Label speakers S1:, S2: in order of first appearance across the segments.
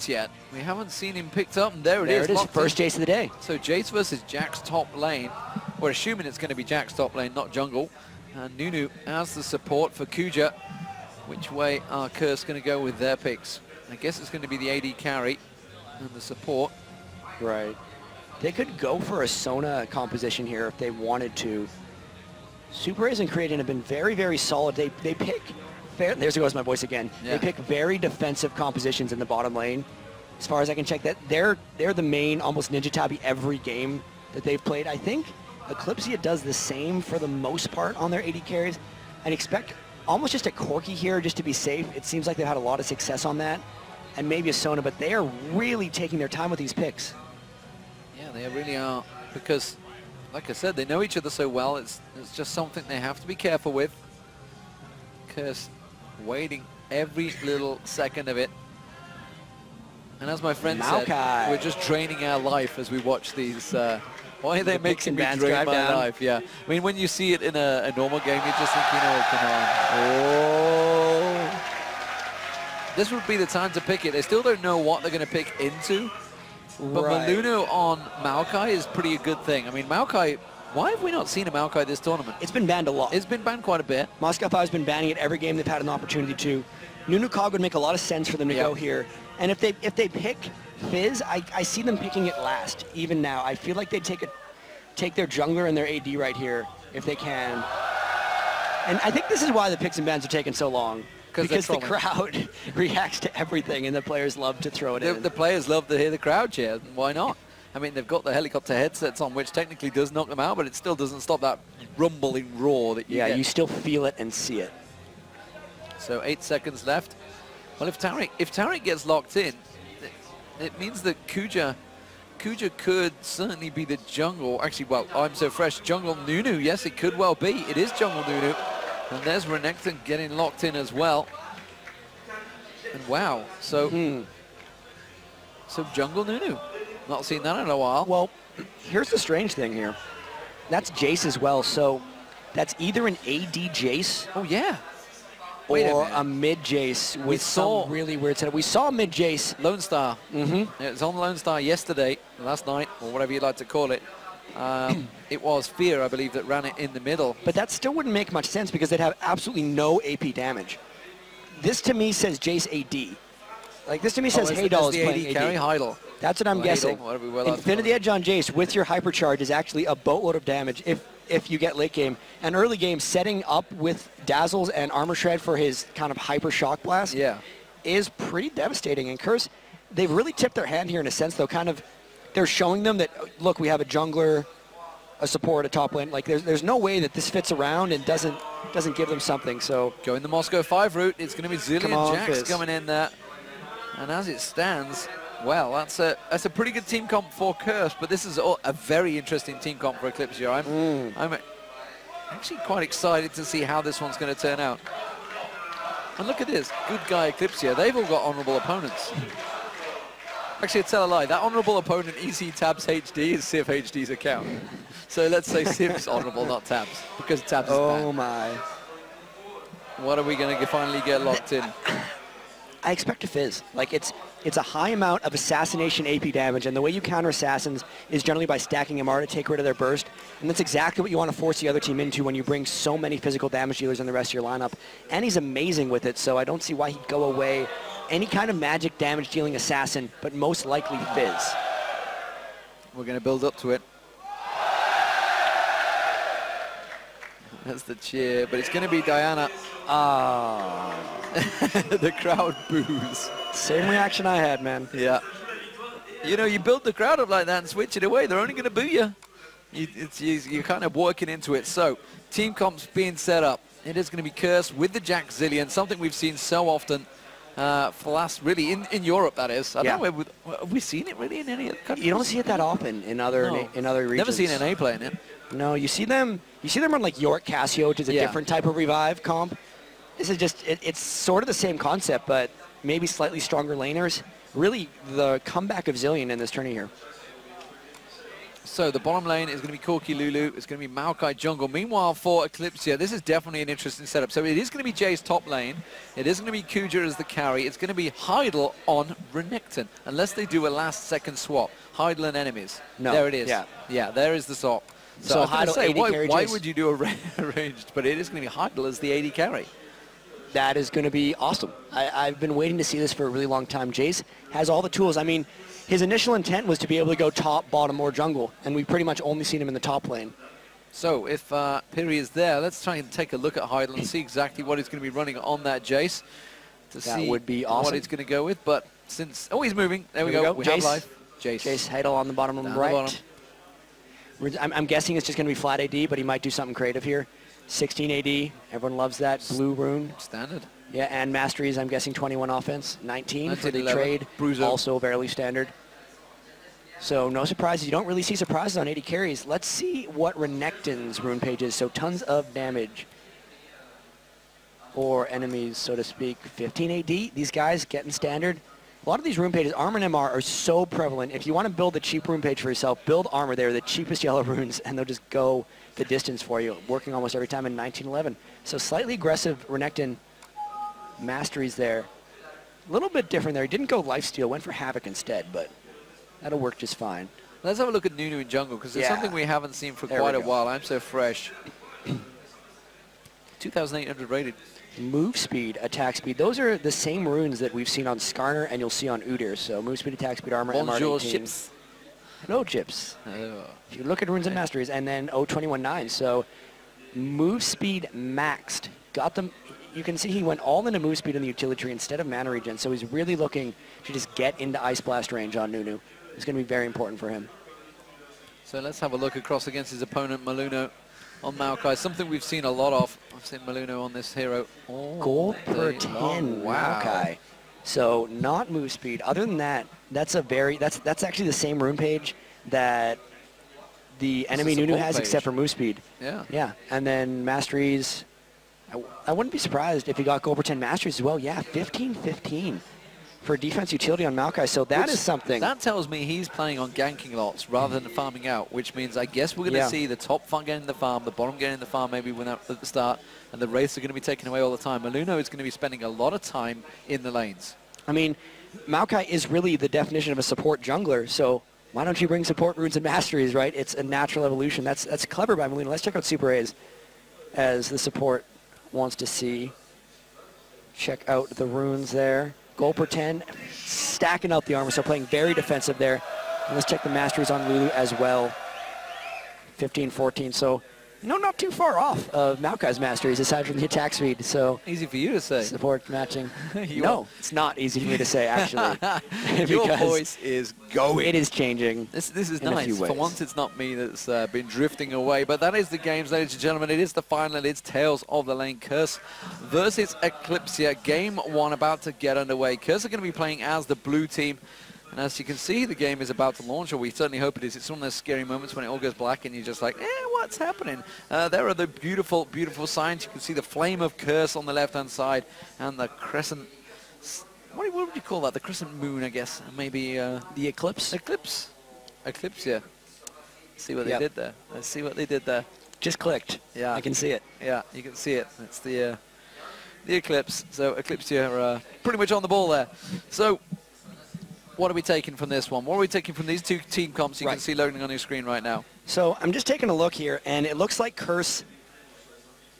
S1: once yet. We haven't seen him picked up, and there it
S2: there
S1: is.
S2: it is, first
S1: in.
S2: Jace of the day.
S1: So Jace versus Jax top lane. We're assuming it's going to be Jax top lane, not jungle. And Nunu as the support for Kuja. Which way are Curse going to go with their picks? I guess it's going to be the AD carry and the support.
S2: Right. They could go for a Sona composition here if they wanted to. Super Rays and Creaton have been very, very solid. They, they pick, fair, there's goes my voice again.
S1: Yeah.
S2: They pick very defensive compositions in the bottom lane. As far as I can check that, they're, they're the main almost Ninja Tabi every game that they've played. I think Eclypsia does the same for the most part on their 80 carries. I'd expect almost just a Corki here just to be safe. It seems like they've had a lot of success on that. And maybe a Sona, but they are really taking their time with these picks.
S1: Yeah, they really are. Because, like I said, they know each other so well. It's, it's just something they have to be careful with. Curse waiting every little second of it. And as my friend said, we're just draining our life as we watch these. Uh, why are they
S2: The
S1: making me drain my
S2: down.
S1: life? Yeah. I mean, when you see it in a, a normal game, you're just thinking, oh, come on. Oh. This would be the time to pick it. They still don't know what they're going to pick into. But
S2: Right.
S1: Maluno on Maokai is pretty a good thing. I mean, Maokai, why have we not seen a Maokai this tournament?
S2: It's been banned a lot.
S1: It's been banned quite a bit.
S2: Moscow has been banning it every game they've had an opportunity to. Nunu Kog would make a lot of sense for them to
S1: Yeah.
S2: go here. And if they if they pick Fizz, I, I see them picking it last, even now. I feel like they'd take a, take their jungler and their AD right here if they can. And I think this is why the picks and bans are taking so long.
S1: 'Cause
S2: Because the crowd reacts to everything and the players love to throw it
S1: The,
S2: in.
S1: the players love to hear the crowd cheer. Why not? I mean, they've got the helicopter headsets on, which technically does knock them out, but it still doesn't stop that rumbling roar that you
S2: yeah,
S1: get.
S2: you still feel it and see it.
S1: So eight seconds left. Well, if Taric, if Taric gets locked in, it, it means that Kuja, Kuja could certainly be the jungle. Actually, well, I'm so fresh. Jungle Nunu. Yes, it could well be. It is jungle Nunu. And there's Renekton getting locked in as well. And wow, so
S2: Hmm.
S1: so jungle Nunu. Not seen that in a while.
S2: Well, here's the strange thing here. That's Jace as well, so that's either an AD Jace
S1: oh yeah. Wait a
S2: or
S1: minute.
S2: a mid Jace with
S1: We saw-
S2: some really weird setup. We saw mid Jace.
S1: Lone Star.
S2: Mm-hmm.
S1: It was on Lone Star yesterday, last night, or whatever you'd like to call it. Um, it was Fear, I believe, that ran it in the middle.
S2: But that still wouldn't make much sense because they'd have absolutely no AP damage. This to me says Jace AD. Like this to me says
S1: oh, is-
S2: Heidel
S1: is
S2: is playing
S1: AD
S2: AD.
S1: carry Heidel.
S2: That's what I'm guessing.
S1: Heidel, whatever we will have to
S2: Infinity. Edge on Jace with your hypercharge is actually a boatload of damage if if you get late game. And early game, setting up with Dazzles and Armor Shred for his kind of hyper shock blast
S1: Yeah.
S2: is pretty devastating. And Curse, they've really tipped their hand here in a sense, though. Kind of, they're showing them that look, we have a jungler, a support, a top lane. Like there's there's no way that this fits around and doesn't doesn't give them something. So
S1: Going the Moscow 5 route, it's going to be Zilean
S2: Fizz.
S1: coming in there. And as it stands, well, that's a that's a pretty good team comp for Curse, but this is a very interesting team comp for Eclypsia. I'm,
S2: Mm.
S1: I'm actually quite excited to see how this one's going to turn out. And look at this, good guy Eclypsia. They've all got honourable opponents. Actually, I tell a lie. That honourable opponent, EC Tabs HD, is Civ HD's account. So let's say Civ's honourable, not Tabs, because Tabs is
S2: oh my.
S1: What are we going to finally get locked in?
S2: I expect a fizz. Like it's it's a high amount of assassination AP damage, and the way you counter assassins is generally by stacking MR to take rid of their burst, and that's exactly what you want to force the other team into when you bring so many physical damage dealers in the rest of your lineup. And he's amazing with it, so I don't see why he'd go away. Any kind of magic damage dealing assassin, but most likely fizz.
S1: We're going to build up to it. That's the cheer, but it's going to be Diana.
S2: Ah,
S1: the crowd boos.
S2: same reaction I had, man.
S1: Yeah. You know, you build the crowd up like that and switch it away, they're only going to boo you. you you're kind of working into it. So, team comps being set up. It is going to be Curse with the Jax Zilean, something we've seen so often uh, for last, really, in, in Europe, that is. I
S2: Yeah.
S1: don't know, we- have we seen it really in any other countries?
S2: You don't see it that often in other
S1: No.
S2: in other regions.
S1: Never seen an A playing it.
S2: No, you see them. You see them run like York Casio, which is a
S1: Yeah.
S2: different type of revive comp. This is just it, it's sort of the same concept, but maybe slightly stronger laners. Really, the comeback of Zilean in this tourney here.
S1: So the bottom lane is going to be Corki Lulu. It's going to be Maokai Jungle. Meanwhile, for Eclypsia, this is definitely an interesting setup. So it is going to be Jace top lane. It is going to be Kuja as the carry. It's going to be Heidel on Renekton, unless they do a last-second swap. Heidel and enemies.
S2: No.
S1: There it is.
S2: Yeah.
S1: Yeah, there is the swap. So,
S2: So
S1: I was gonna
S2: Heidel
S1: say, why, why would you do a ra- arranged? But it is going to be Heidel as the AD carry.
S2: that is going to be awesome. I, I've been waiting to see this for a really long time. Jace has all the tools. I mean, his initial intent was to be able to go top, bottom, or jungle, and we've pretty much only seen him in the top lane.
S1: So if uh, Piri is there, let's try and take a look at Heidel and see exactly what he's going to be running on that Jace to
S2: That
S1: see
S2: would be awesome.
S1: what he's going to go with. But since oh, he's moving. There we
S2: Here
S1: go.
S2: we
S1: We,
S2: go.
S1: have life. Jace.
S2: Jace Heidel on the bottom
S1: Down the
S2: right.
S1: bottom.
S2: I'm, I'm guessing it's just going to be flat AD, but he might do something creative here. 16 AD. Everyone loves that blue rune.
S1: Standard.
S2: Yeah, and masteries, I'm guessing 21 offense. 19 for
S1: 19,
S2: the
S1: 11.
S2: trade.
S1: Bruiser.
S2: Also fairly standard. So no surprises. You don't really see surprises on 80 carries. Let's see what Renekton's rune page is. So tons of damage for enemies, so to speak. 15 AD. These guys getting standard. A lot of these rune pages, armor and MR, are so prevalent. If you want to build a cheap rune page for yourself, build armor. They're the cheapest yellow runes, and they'll just go the distance for you, working almost every time in 1911. So slightly aggressive Renekton masteries there. A little bit different there. He didn't go lifesteal, went for Havoc instead, but that'll work just fine.
S1: Let's have a look at Nunu in jungle because it's
S2: Yeah.
S1: something we haven't seen for
S2: There
S1: quite a while. I'm so fresh. 2,800 rated.
S2: Move speed, attack speed. Those are the same runes that we've seen on Skarner and you'll see on Udyr. So move speed, attack speed, armor,
S1: Bonjour
S2: MR18.
S1: ships.
S2: Hello, chips.
S1: Oh.
S2: If you look at runes and masteries, and then 0219. So move speed maxed. Got them. You can see he went all into move speed in the utility tree instead of mana regen. So he's really looking to just get into Ice Blast range on Nunu. It's going to be very important for him.
S1: So let's have a look across against his opponent, Maluno, on Maokai. Something we've seen a lot of. I've seen Maluno on this hero
S2: Gold per 10,
S1: long. Wow.
S2: Maokai. So not move speed. Other than that, that's a very that's that's actually the same rune page that the enemy Nunu has
S1: page.
S2: except for move speed.
S1: Yeah.
S2: Yeah, and then masteries. I wouldn't be surprised if he got gold per 10 masteries as well. Yeah, 15-15 for defense utility on Maokai. So that is
S1: Which-
S2: something.
S1: That tells me he's playing on ganking lots rather than farming out, which means I guess we're going to
S2: Yeah.
S1: see the top farm getting in the farm, the bottom getting in the farm maybe when at the start, and the wraiths are going to be taken away all the time. Maluno is going to be spending a lot of time in the lanes.
S2: I mean, Maokai is really the definition of a support jungler. So why don't you bring support runes and masteries, right? It's a natural evolution. That's that's clever by Maluno. Let's check out Super A's as the support wants to see. Check out the runes there. Gold per 10, stacking up the armor, so playing very defensive there. And let's check the masteries on Lulu as well. 15, 14. So, no, not too far off of Maokai's masteries aside from the attack speed. So
S1: Easy for you to say.
S2: support matching. No,
S1: are-
S2: it's not easy for me to say actually.
S1: Your voice is going.
S2: It is changing.
S1: This, this is nice. For
S2: ways.
S1: once, it's not me that's uh, been drifting away. But that is the games, ladies and gentlemen. It is the final. It's Tales of the Lane. Curse versus Eclypsia. Game one about to get underway. Curse are going to be playing as the blue team. And as you can see, the game is about to launch, or we certainly hope it is. It's one of those scary moments when it all goes black and you're just like, eh, what's happening? Uh, there are the beautiful, beautiful signs. You can see the flame of Curse on the left-hand side and the crescent... What, what would you call that? The crescent moon, I guess. Maybe... Uh,
S2: The eclipse
S1: Eclipse. Eclipse, yeah. See what
S2: Yep.
S1: they did there. Let's see what they did there.
S2: just clicked.
S1: Yeah.
S2: I can see it.
S1: Yeah, you can see it. It's the uh, the Eclipse. So Eclipse are uh, pretty much on the ball there. So what are we taking from this one? What are we taking from these two team comps you can see loading on your screen right now?
S2: So I'm just taking a look here, and it looks like Curse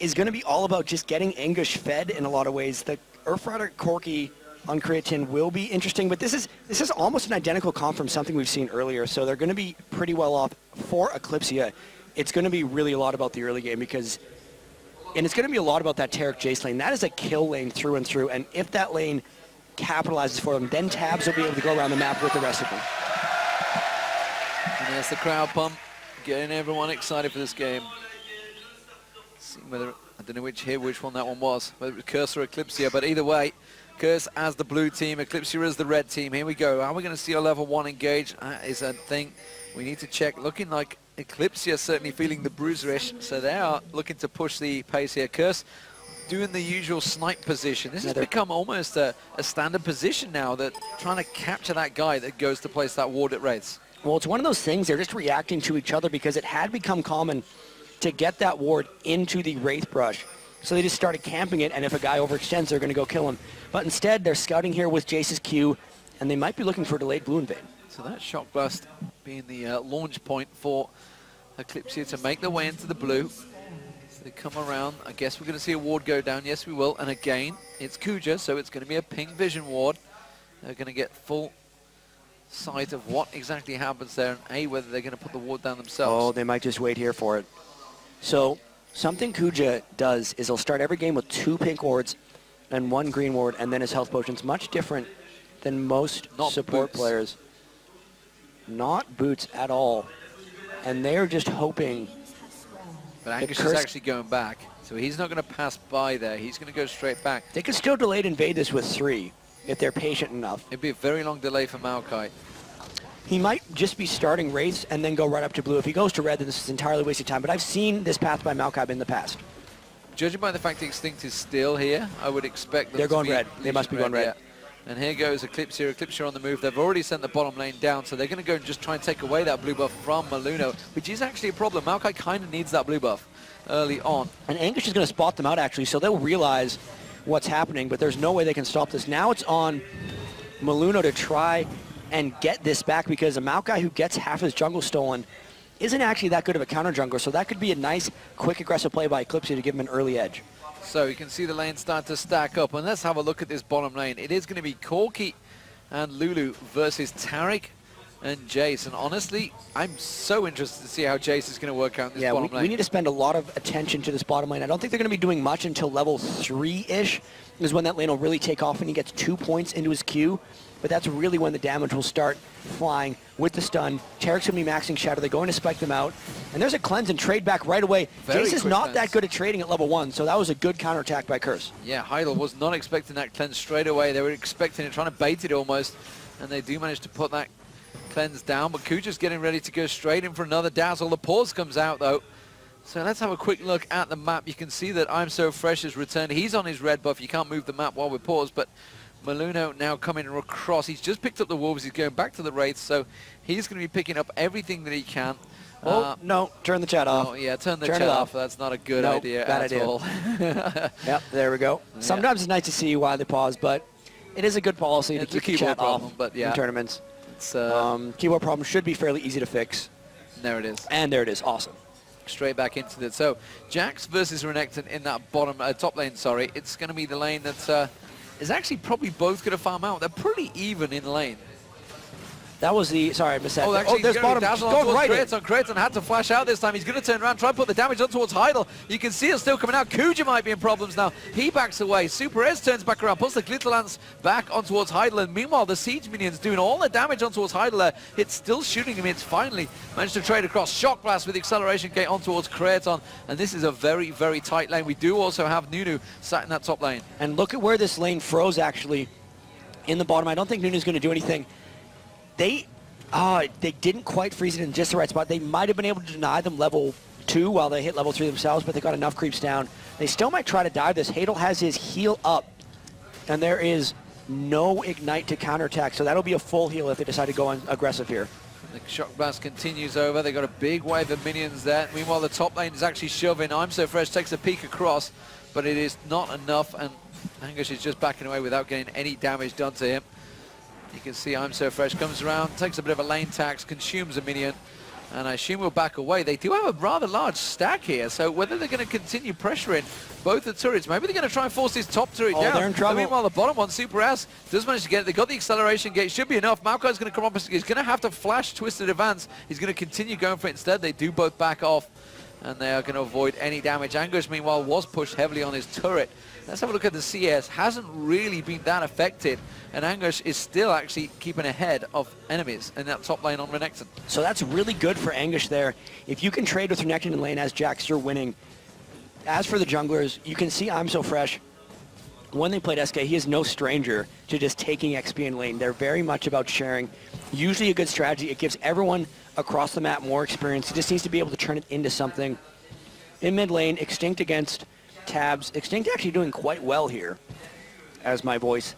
S2: is going to be all about just getting Anguish fed in a lot of ways. The Earthrider Corki on Creaton will be interesting, but this is this is almost an identical comp from something we've seen earlier. So they're going to be pretty well off for Eclypsia. It's going to be really a lot about the early game because, and it's going to be a lot about that Taric Jace lane. That is a kill lane through and through, and if that lane capitalizes for them, then Tabs will be able to go around the map with the rest of them.
S1: And there's the crowd pump, getting everyone excited for this game. See whether I don't know which here, which one that one was, whether it was Curse or Eclypsia, but either way, Curse as the blue team, Eclypsia as the red team. Here we go. Are we going to see a level one engage? That is a thing we need to check. Looking like Eclypsia certainly feeling the bruiserish, so they are looking to push the pace here. Curse doing the usual snipe position. This has become almost a, a standard position now, that trying to capture that guy that goes to place that ward at Wraiths.
S2: Well, it's one of those things, they're just reacting to each other because it had become common to get that ward into the Wraith Brush. So they just started camping it, and if a guy overextends, they're going to go kill him. But instead, they're scouting here with Jace's Q, and they might be looking for a delayed Blue Invade.
S1: So that Shock Blast being the uh, launch point for Eclypsia to make their way into the blue. They come around. I guess we're going to see a ward go down. Yes, we will. And again, it's Kuja, so it's going to be a ping vision ward. They're going to get full sight of what exactly happens there and A, whether they're going to put the ward down themselves.
S2: Oh, they might just wait here for it. So something Kuja does is he'll start every game with two pink wards and one green ward and then his health potions. Much different than most
S1: Not
S2: support
S1: boots.
S2: players. Not boots at all. And they're just hoping
S1: But Angus is actually going back. So he's not going to pass by there. He's going to go straight back.
S2: they could still delayed invade this with three if they're patient enough.
S1: It'd be a very long delay for Maokai.
S2: He might just be starting race and then go right up to blue. If he goes to red, then this is entirely wasted time. But I've seen this path by Malkab in the past.
S1: Judging by the fact the Extinct is still here, I would expect
S2: They're going red. They must be
S1: Legion
S2: going red.
S1: And here goes Eclypsia. Eclipse here on the move. They've already sent the bottom lane down, so they're going to go and just try and take away that blue buff from Maluno, which is actually a problem. Maokai kind of needs that blue buff early on.
S2: And Angus is going to spot them out, actually, so they'll realize what's happening, but there's no way they can stop this. Now it's on Maluno to try and get this back because a Maokai who gets half his jungle stolen isn't actually that good of a counter jungler, so that could be a nice, quick, aggressive play by Eclipse to give him an early edge.
S1: So you can see the lane start to stack up. And let's have a look at this bottom lane. It is going to be Corki and Lulu versus Taric and Jace. And honestly, I'm so interested to see how Jace is going to work out in this
S2: Yeah, we,
S1: bottom lane.
S2: we need to spend a lot of attention to this bottom lane. I don't think they're going to be doing much until level 3-ish is when that lane will really take off and he gets two points into his queue. But that's really when the damage will start flying with the stun. Taric's going to be maxing Shadow. They're going to spike them out. And there's a cleanse and trade back right away.
S1: Very
S2: Jace is not
S1: cleanse.
S2: that good at trading at level 1, so that was a good counterattack by Curse.
S1: Yeah, Heidel was not expecting that cleanse straight away. They were expecting it, trying to bait it almost. And they do manage to put that cleanse down. But Kuja's getting ready to go straight in for another dazzle. The pause comes out, though. So let's have a quick look at the map. You can see that I'm So Fresh has returned. He's on his red buff. You can't move the map while we're paused, but Maluno now coming across. He's just picked up the Wolves. He's going back to the Wraiths, so he's going to be picking up everything that he can.
S2: Oh,
S1: Uh,
S2: no, turn the chat off.
S1: oh, yeah, turn the
S2: Turn
S1: chat
S2: off.
S1: off. That's not a good
S2: Nope,
S1: idea
S2: bad
S1: at
S2: idea.
S1: all.
S2: Yep, there we go. Sometimes it's nice to see why they pause, but it is a good policy
S1: It's
S2: to keep the chat
S1: problem,
S2: off
S1: but yeah.
S2: in tournaments.
S1: it's, uh,
S2: Um, keyboard problem should be fairly easy to fix.
S1: there it is.
S2: And there it is. Awesome.
S1: straight back into it. So Jax versus Renekton in that bottom uh, top lane. Sorry, it's going to be the lane that uh, is actually probably both going to farm out. They're pretty even in lane.
S2: That was the sorry, I missed that.
S1: Oh, actually, oh, there's
S2: bottom. Going
S1: on
S2: right.
S1: Creaton. On Creaton had to flash out this time. He's going to turn around, try and put the damage on towards Heidel. You can see it still coming out. Kuja might be in problems now. He backs away. Super S turns back around, puts the Glitter Lance back on towards Heidel. And meanwhile, the Siege minions doing all the damage on towards Heidel. there. It's still shooting him. It's finally managed to trade across. Shock Blast with the Acceleration Gate on towards Creaton. And this is a very, very tight lane. We do also have Nunu sat in that top lane.
S2: And look at where this lane froze actually in the bottom. I don't think Nunu's going to do anything. They, uh, they didn't quite freeze it in just the right spot. They might have been able to deny them level two while they hit level three themselves, but they got enough creeps down. They still might try to dive this. Heidel has his heal up, and there is no ignite to counterattack, so that'll be a full heal if they decide to go on aggressive here.
S1: The shock blast continues over. They've got a big wave of minions there. Meanwhile, the top lane is actually shoving. I'm so fresh takes a peek across, but it is not enough. And Angus is just backing away without getting any damage done to him. You can see I'm so fresh comes around, takes a bit of a lane tax, consumes a minion. And I assume we'll back away. They do have a rather large stack here, so whether they're going to continue pressuring both the turrets, maybe they're going to try and force this top turret
S2: Oh,
S1: down.
S2: they're in
S1: But
S2: trouble.
S1: meanwhile, the bottom one, Super Ass, does manage to get it. They got the acceleration gate. Should be enough. Maokai's going to come up. He's going to have to flash Twisted Advance. He's going to continue going for it instead. They do both back off, and they are going to avoid any damage. Anguish, meanwhile, was pushed heavily on his turret. Let's have a look at the CS. Hasn't really been that affected, and Anguish is still actually keeping ahead of enemies in that top lane on Renekton.
S2: So that's really good for Anguish there. If you can trade with Renekton in lane as Jax, you're winning. As for the junglers, you can see I'm So Fresh. When they played SK, he is no stranger to just taking XP in lane. They're very much about sharing. Usually a good strategy. It gives everyone across the map more experience. He just needs to be able to turn it into something. In mid lane, Extinct against Tabs. Extinct actually doing quite well here, as my voice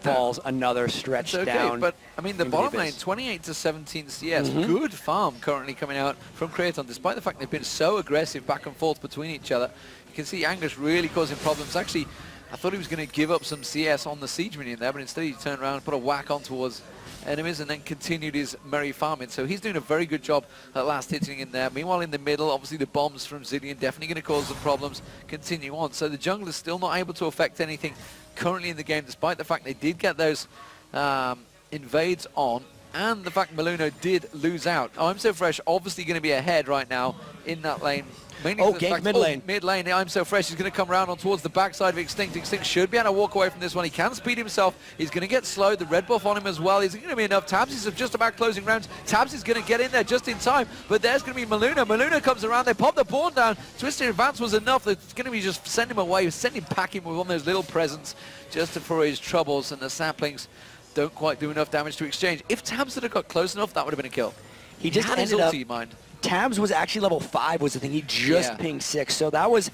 S2: falls another stretch
S1: okay,
S2: down.
S1: but I mean the bottom lane, 28 to 17 CS,
S2: Mhm.
S1: good farm currently coming out from Creaton, despite the fact they've been so aggressive back and forth between each other. You can see Angus really causing problems. Actually, I thought he was going to give up some CS on the siege minion there, but instead he turned around and put a whack on towards enemies and then continued his merry farming. So he's doing a very good job at last hitting in there. Meanwhile, in the middle, obviously the bombs from Zilean definitely going to cause some problems. Continue on. So the jungle is still not able to affect anything currently in the game, despite the fact they did get those um, invades on and the fact Maluno did lose out. I'm So Fresh obviously going to be ahead right now in that lane. Mainly
S2: Oh, gank mid oh, lane.
S1: mid lane, I'm So Fresh He's going to come around on towards the backside of Extinct. Extinct should be able to walk away from this one. He can speed himself. He's going to get slowed. The red buff on him as well. Is going to be enough. Tabs is just about closing rounds. Tabs is going to get in there just in time. But there's going to be Maluno. Maluno comes around. They pop the pawn down. Twisted Advance was enough. It's going to be just send him away. Send him packing with one of those little presents just for his troubles. And the saplings don't quite do enough damage to exchange. If Tabs had got close enough, that would have been a kill.
S2: he just
S1: had his
S2: ended up
S1: ulti in mind.
S2: Tabs was actually level 5 was the thing. He just
S1: Yeah.
S2: pinged 6. So that was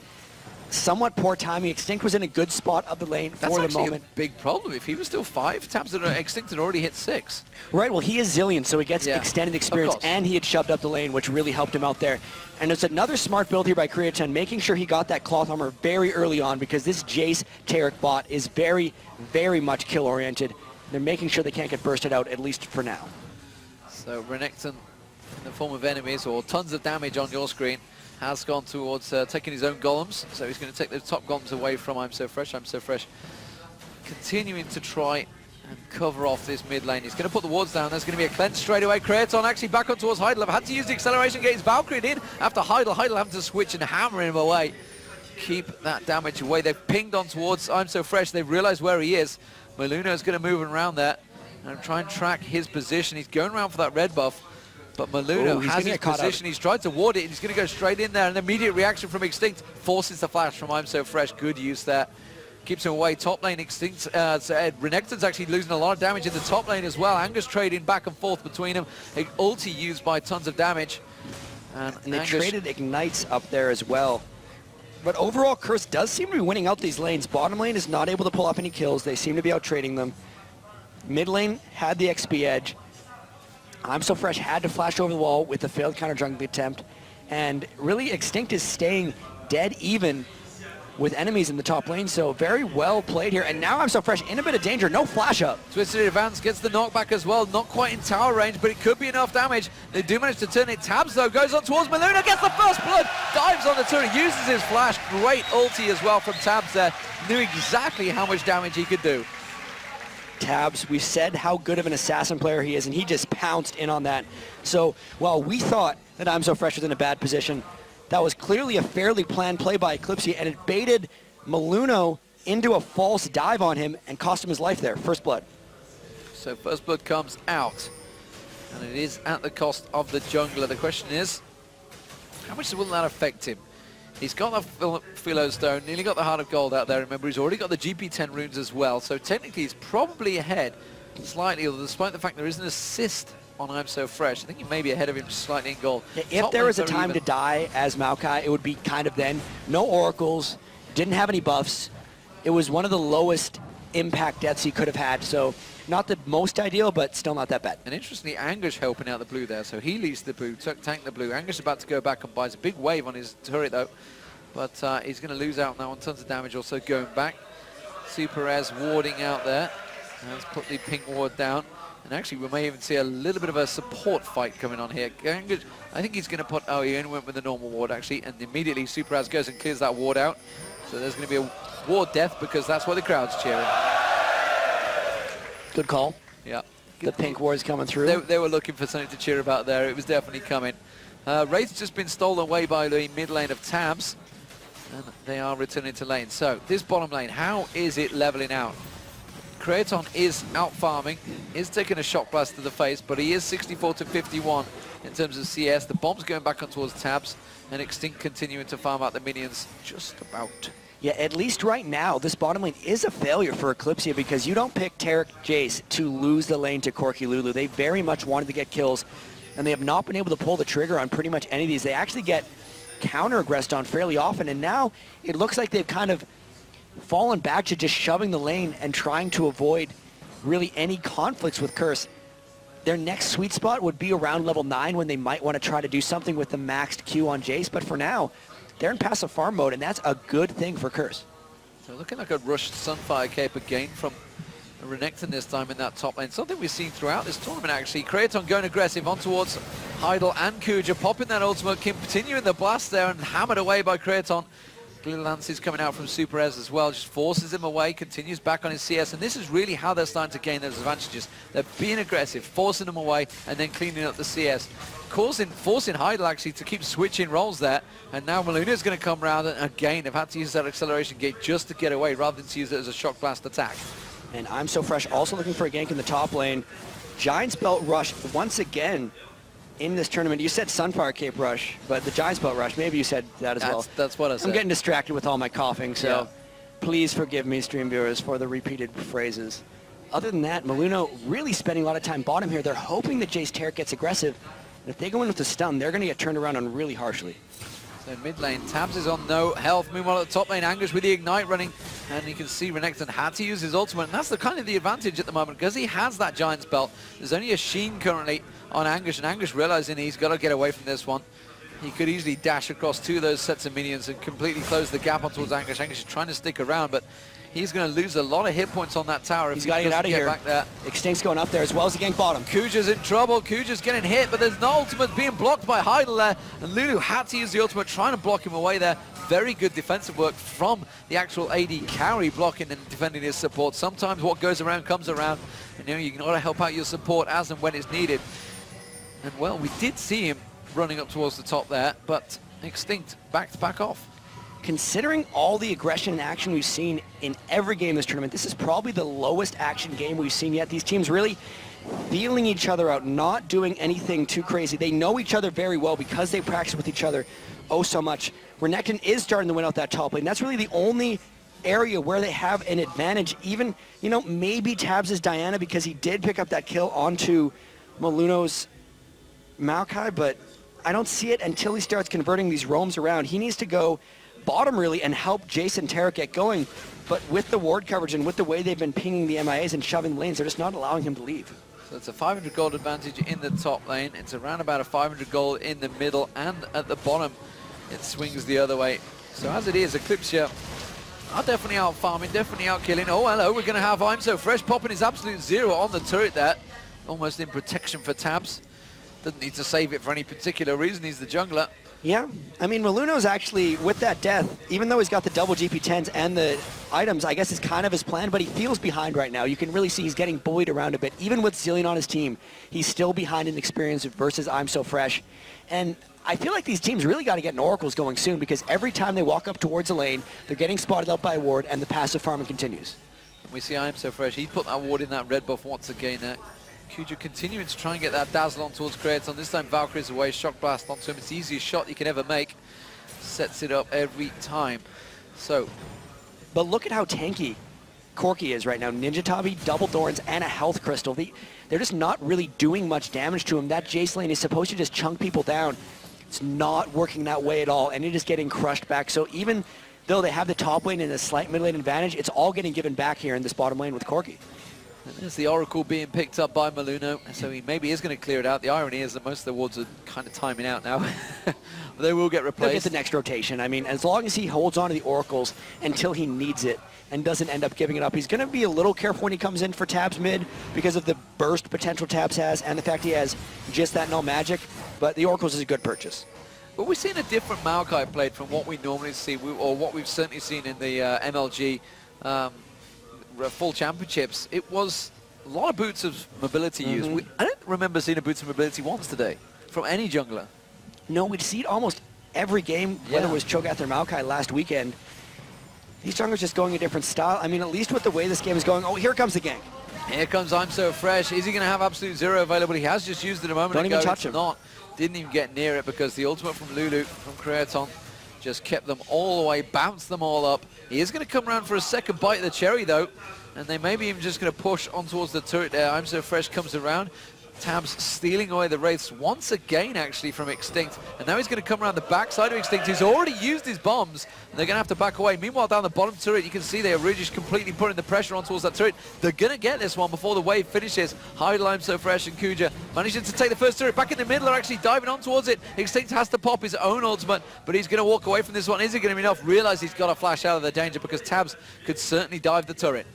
S2: somewhat poor timing. Extinct was in a good spot of the lane
S1: That's
S2: for the moment.
S1: a big problem. If he was still five, Tabs had Extinct had already hit six.
S2: Right, well, he is Zilean, so he gets
S1: Yeah,
S2: extended experience, and he had shoved up the lane, which really helped him out there. And it's another smart build here by Creaton, making sure he got that cloth armor very early on, because this Jace Taric bot is very, very much kill-oriented. They're making sure they can't get bursted out, at least for now.
S1: So Renekton, in the form of enemies or tons of damage on your screen, has gone towards uh, taking his own golems. So he's going to take the top golems away from I'm So Fresh. I'm So Fresh continuing to try and cover off this mid lane. He's going to put the wards down. There's going to be a cleanse straight away. Creaton actually back up towards Heidel. Had to use the acceleration, his Valkyrie in after Heidel. Heidel having to switch and hammer him away. Keep that damage away. They've pinged on towards I'm So Fresh. They've realized where he is. Maluno is going to move around there and try and track his position. He's going around for that red buff. But Maluno
S2: Ooh,
S1: has his
S2: get caught out.
S1: position. He's tried to ward it. and He's going to go straight in there. An immediate reaction from Extinct forces the flash from I'm So Fresh. Good use there. Keeps him away. Top lane Extinct. Uh, so, Renekton's actually losing a lot of damage in the top lane as well. Angus trading back and forth between them. A ulti used by tons of damage. And,
S2: And they
S1: Angus-
S2: traded Ignites up there as well. But overall, Curse does seem to be winning out these lanes. Bottom lane is not able to pull off any kills. They seem to be out trading them. Mid lane had the XP edge. I'm So Fresh had to flash over the wall with the failed counter jungling attempt. And really, Extinct is staying dead even with enemies in the top lane. So very well played here. And now I'm So Fresh in a bit of danger. No flash up.
S1: Twisted Advance gets the knockback as well. Not quite in tower range, but it could be enough damage. They do manage to turn it. Tabs, though, goes on towards Maluno, gets the first blood, dives on the turret, uses his flash. Great ulti as well from Tabs there. Knew exactly how much damage he could do.
S2: Tabs, we said how good of an assassin player he is, and he just pounced in on that. So while we thought that I'm So Fresh was in a bad position, that was clearly a fairly planned play by Eclipse, and it baited Maluno into a false dive on him and cost him his life there. First blood.
S1: So first blood comes out. And it is at the cost of the jungler. The question is, how much will that affect him? He's got the Philo Stone, nearly got the Heart of Gold out there. Remember, he's already got the GP10 runes as well. So technically, he's probably ahead slightly, although despite the fact there is an assist on I'm So Fresh. I think he may be ahead of him slightly in gold.
S2: If
S1: Top
S2: there was a time to die as Maokai, it would be kind of then. No oracles, didn't have any buffs. It was one of the lowest impact deaths he could have had. So not the most ideal, but still not that bad.
S1: And interestingly, Angus helping out the blue there. So he leads the blue, took tank the blue. Angus about to go back and buys a big wave on his turret though. But uh, he's going to lose out now on tons of damage also going back. Super Ez warding out there. Let's put the pink ward down. And actually, we may even see a little bit of a support fight coming on here. Angus, I think he's going to put, oh, he only went with the normal ward actually. And immediately Super Ez goes and clears that ward out. So there's going to be a ward death because that's what the crowd's cheering.
S2: Good call.
S1: Yeah.
S2: The pink ward's coming through.
S1: They, they were looking for something to cheer about there. It was definitely coming. Uh, Wraith's just been stolen away by the mid lane of Tabs. And they are returning to lane. So, this bottom lane, how is it leveling out? Creaton is out farming, is taking a shock blast to the face, but he is 64 to 51 in terms of CS. The bomb's going back on towards Tabs, and Extinct continuing to farm out the minions just about.
S2: Yeah, at least right now, this bottom lane is a failure for Eclypsia because you don't pick Taric Jace to lose the lane to Corki Lulu. They very much wanted to get kills, and they have not been able to pull the trigger on pretty much any of these. They actually get counter-aggressed on fairly often, and now it looks like they've kind of fallen back to just shoving the lane and trying to avoid really any conflicts with Curse. Their next sweet spot would be around level 9 when they might want to try to do something with the maxed Q on Jace, but for now, they're in passive farm mode, and that's a good thing for Curse.
S1: So looking like a rushed Sunfire Cape again from Renekton this time in that top lane. Something we've seen throughout this tournament, actually. Creaton going aggressive on towards Heidel and Kuja, popping that ultimate, continuing the blast there and hammered away by Creaton. Lance is coming out from Super Ez as well, just forces him away, continues back on his CS, and this is really how they're starting to gain those advantages. They're being aggressive, forcing them away, and then cleaning up the CS. Causing, forcing Heidel actually to keep switching roles there, and now Maluno is going to come around and again they've had to use that acceleration gate just to get away rather than to use it as a shock blast attack.
S2: And I'm so fresh, also looking for a gank in the top lane. Giant's Belt Rush once again in this tournament. You said Sunfire Cape Rush, but the Giants Belt Rush, maybe you said that as
S1: that's,
S2: well.
S1: That's what I said.
S2: I'm getting distracted with all my coughing, so
S1: yeah.
S2: please forgive me, stream viewers, for the repeated phrases. Other than that, Maluno really spending a lot of time bottom here. They're hoping that Jace Taric gets aggressive. And if they go in with a stun, they're going to get turned around on really harshly.
S1: So mid lane, Tabs is on no health. Meanwhile, at the top lane, Angus with the Ignite running. And you can see Renekton had to use his ultimate. And that's the kind of the advantage at the moment because he has that Giant's Belt. There's only a Sheen currently on Angus, and Angus realizing he's got to get away from this one. He could easily dash across two of those sets of minions and completely close the gap on towards Angus. Angus is trying to stick around, but he's going to lose a lot of hit points on that tower.
S2: if He's got to get out of here.
S1: Back there.
S2: Extinct's going up there as well as the gank bottom.
S1: Kuja's in trouble. Kuja's getting hit, but there's no ultimate being blocked by Heidel there. And Lulu had to use the ultimate, trying to block him away there. Very good defensive work from the actual AD carry, blocking and defending his support. Sometimes what goes around comes around. And you know, you got to help out your support as and when it's needed. And well, we did see him running up towards the top there, but Extinct back to back off.
S2: Considering all the aggression and action we've seen in every game this tournament, this is probably the lowest action game we've seen yet. These teams really feeling each other out, not doing anything too crazy. They know each other very well because they practice with each other oh so much. Renekton is starting to win out that top lane. That's really the only area where they have an advantage. Even, you know, maybe Tabs is Diana because he did pick up that kill onto Maluno's Maokai, but I don't see it until he starts converting these roams around. He needs to go bottom really and help Jason Taric get going. But with the ward coverage and with the way they've been pinging the MIAs and shoving lanes, they're just not allowing him to leave.
S1: So it's a 500 gold advantage in the top lane. It's around about a 500 gold in the middle and at the bottom it swings the other way. So as it is, Eclypsia are definitely out farming, definitely out killing. Oh, hello, we're going to have I'm So Fresh popping his absolute zero on the turret there. Almost in protection for Tabs. Doesn't need to save it for any particular reason. He's the jungler.
S2: Yeah, I mean, Maluno's actually, with that death, even though he's got the double GP10s and the items, I guess it's kind of his plan, but he feels behind right now. You can really see he's getting bullied around a bit. Even with Zilean on his team, he's still behind in experience versus I'm So Fresh. And I feel like these teams really got to get an Oracles going soon because every time they walk up towards a lane, they're getting spotted out by a ward and the passive farming continues.
S1: We see I'm So Fresh. He put that ward in that red buff once again. Uh, Kuja continuing to try and get that dazzle on towards Creaton. This time Valkyrie's away, shock blast onto him. It's the easiest shot you can ever make. Sets it up every time. So.
S2: But look at how tanky Corki is right now. Ninja Tabi, double thorns, and a health crystal. They, they're just not really doing much damage to him. That Jace lane is supposed to just chunk people down. It's not working that way at all, and it is getting crushed back. So even though they have the top lane and a slight mid lane advantage, it's all getting given back here in this bottom lane with Corki.
S1: There's the Oracle being picked up by Maluno, so he maybe is going to clear it out. The irony is that most of the wards are kind of timing out now. they will get replaced.
S2: They'll get the next rotation. I mean, as long as he holds on to the Oracles until he needs it and doesn't end up giving it up, he's going to be a little careful when he comes in for Tabs mid because of the burst potential Tabs has and the fact he has just that null magic. But the Oracles is a good purchase.
S1: But we've seen a different Maokai played from what we normally see, or what we've certainly seen in the uh, MLG um, full championships, it was a lot of boots of mobility mm -hmm. used. We, I don't remember seeing a boots of mobility once today from any jungler.
S2: No, we'd see it almost every game, yeah. whether it was Cho'Gath or Maokai last weekend. These junglers just going a different style. I mean, at least with the way this game is going, oh, here comes the gank.
S1: Here comes I'm So Fresh. Is he going to have absolute zero available? He has just used it a moment
S2: Don't
S1: ago.
S2: even touch
S1: it's
S2: him.
S1: Not. Didn't even get near it because the ultimate from Lulu, from Creaton, just kept them all the way, bounced them all up. He is going to come around for a second bite of the cherry, though. And they may be even just going to push on towards the turret there. I'm So Fresh comes around. Tabs stealing away the Wraiths once again, actually, from Extinct. And now he's going to come around the backside of Extinct. He's already used his bombs, and they're going to have to back away. Meanwhile, down the bottom turret, you can see they're really just completely putting the pressure on towards that turret. They're going to get this one before the wave finishes. Hyde, Lime, So Fresh, and Kuja managing to take the first turret. Back in the middle are actually diving on towards it. Extinct has to pop his own ultimate, but he's going to walk away from this one. Is it going to be enough? Realize he's got to flash out of the danger because Tabs could certainly dive the turret.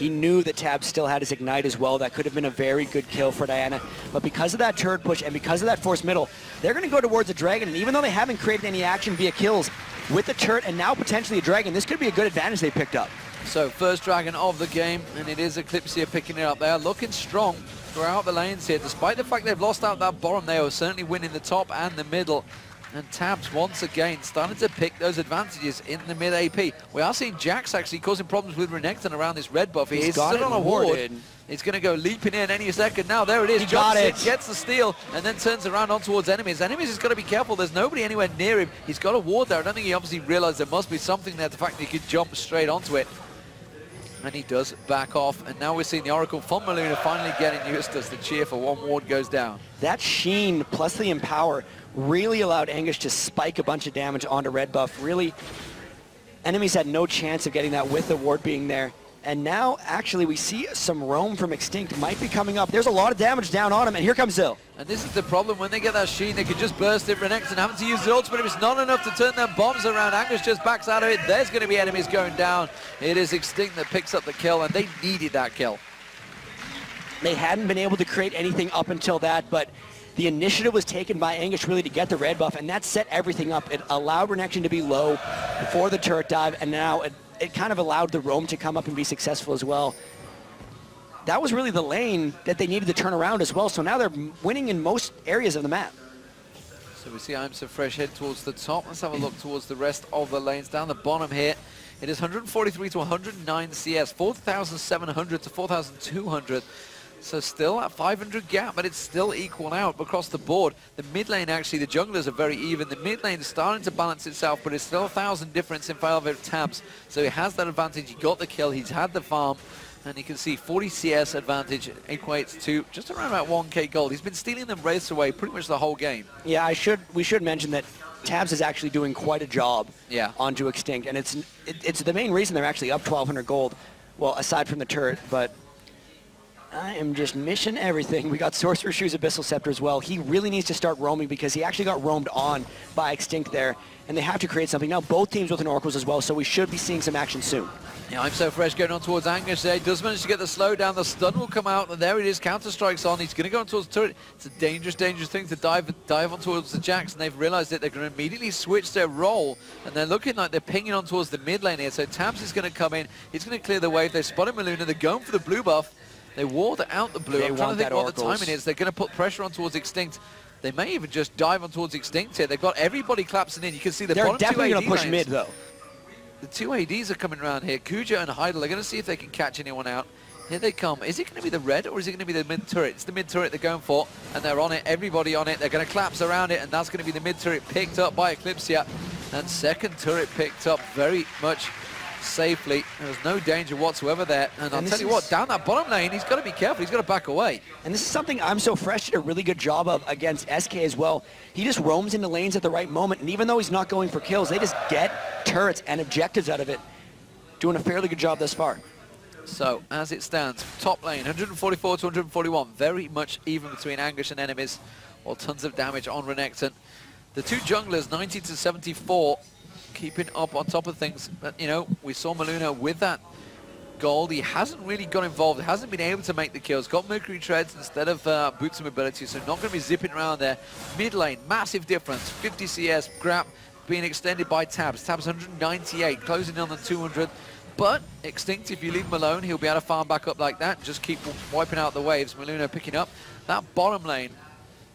S2: He knew that Tab still had his Ignite as well. That could have been a very good kill for Diana. But because of that turret push and because of that force middle, they're going to go towards a Dragon. And even though they haven't created any action via kills with the turret and now potentially a Dragon, this could be a good advantage they picked up.
S1: So first Dragon of the game, and it is Eclypsia picking it up there. Looking strong throughout the lanes here. Despite the fact they've lost out that bottom, they are certainly winning the top and the middle. And Tabs once again starting to pick those advantages in the mid AP. We are seeing Jax actually causing problems with Renekton around this red buff.
S2: He's
S1: He's
S2: got
S1: still
S2: it
S1: on a ward. He's going to go leaping in any second now. There it is.
S2: He
S1: Jumps
S2: got
S1: in,
S2: it.
S1: gets the steal, and then turns around on towards enemies. Enemies has got to be careful. There's nobody anywhere near him. He's got a ward there. I don't think he obviously realized there must be something there. The fact that he could jump straight onto it. And he does back off. And now we're seeing the Oracle from Maluno finally getting used as the cheer for one ward goes down.
S2: That Sheen plus the Empower really allowed Angus to spike a bunch of damage onto red buff. Really, enemies had no chance of getting that with the ward being there. And now, actually, we see some roam from Extinct might be coming up. There's a lot of damage down on him, and here comes Zill.
S1: And this is the problem, when they get that sheen, they can just burst it and having to use the ultimate. If it's not enough to turn them bombs around, Angus just backs out of it. There's going to be enemies going down. It is Extinct that picks up the kill, and they needed that kill.
S2: They hadn't been able to create anything up until that, but the initiative was taken by Angus really to get the red buff, and that set everything up. It allowed Renekton to be low before the turret dive, and now it, it kind of allowed the roam to come up and be successful as well. That was really the lane that they needed to turn around as well, so now they're winning in most areas of the map.
S1: So we see I'm so fresh head towards the top. Let's have a look towards the rest of the lanes. Down the bottom here, it is 143 to 109 CS, 4,700 to 4,200. So still that 500 gap, but it's still equal out across the board. The mid lane, actually, the junglers are very even. The mid lane is starting to balance itself, but it's still a 1,000 difference in favor of Tabs. So he has that advantage. He got the kill. He's had the farm. And you can see 40 CS advantage equates to just around about 1k gold. He's been stealing them race away pretty much the whole game.
S2: Yeah, I should. We should mention that Tabs is actually doing quite a job
S1: Yeah.
S2: onto Extinct, and it's it, it's the main reason they're actually up 1,200 gold. Well, aside from the turret, but I am just missing everything. We got Sorcerer Shoes Abyssal Scepter as well. He really needs to start roaming because he actually got roamed on by Extinct there, and they have to create something. Now both teams with an Oracles as well, so we should be seeing some action soon.
S1: Yeah, I'm so fresh going on towards Angus there. He does manage to get the slow down. The stun will come out, and there it is. Counter strikes on. He's going to go on towards the turret. It's a dangerous, dangerous thing to dive dive on towards the Jax, and they've realized it. They're going to immediately switch their role, and they're looking like they're pinging on towards the mid lane here. So Tabs is going to come in. He's going to clear the wave. They spotted Maluno. They're going for the blue buff. They ward out the blue.
S2: They
S1: I'm trying to think what the timing is. They're going to put pressure on towards Extinct. They may even just dive on towards Extinct here. They've got everybody collapsing in. You can see the
S2: They're
S1: bottom
S2: definitely going to push
S1: lanes.
S2: mid though.
S1: The two ADs are coming around here. Kuja and Heidel are going to see if they can catch anyone out. Here they come. Is it going to be the red or is it going to be the mid turret? It's the mid turret they're going for, and they're on it. Everybody on it. They're going to collapse around it, and that's going to be the mid turret picked up by Eclypsia. And second turret picked up very much safely. There's no danger whatsoever there. And, I'll
S2: And
S1: tell you what, down that bottom lane, he's got to be careful. He's got to back away.
S2: And this is something I'm so fresh did a really good job of against SK as well. He just roams into lanes at the right moment, and even though he's not going for kills, they just get turrets and objectives out of it. Doing a fairly good job thus far.
S1: So, as it stands, top lane, 144 to 141. Very much even between Angus and enemies. Or tons of damage on Renekton. The two junglers, 90 to 74, keeping up on top of things. But, you know, we saw Maluno with that gold. He hasn't really got involved. Hasn't been able to make the kills. Got Mercury Treads instead of uh, Boots of Mobility, so not going to be zipping around there. Mid lane, massive difference. 50 CS, Grab being extended by Tabs. Tabs 198, closing in on the 200. But Extinct, if you leave him alone, he'll be able to farm back up like that. Just keep wiping out the waves. Maluno picking up that bottom lane.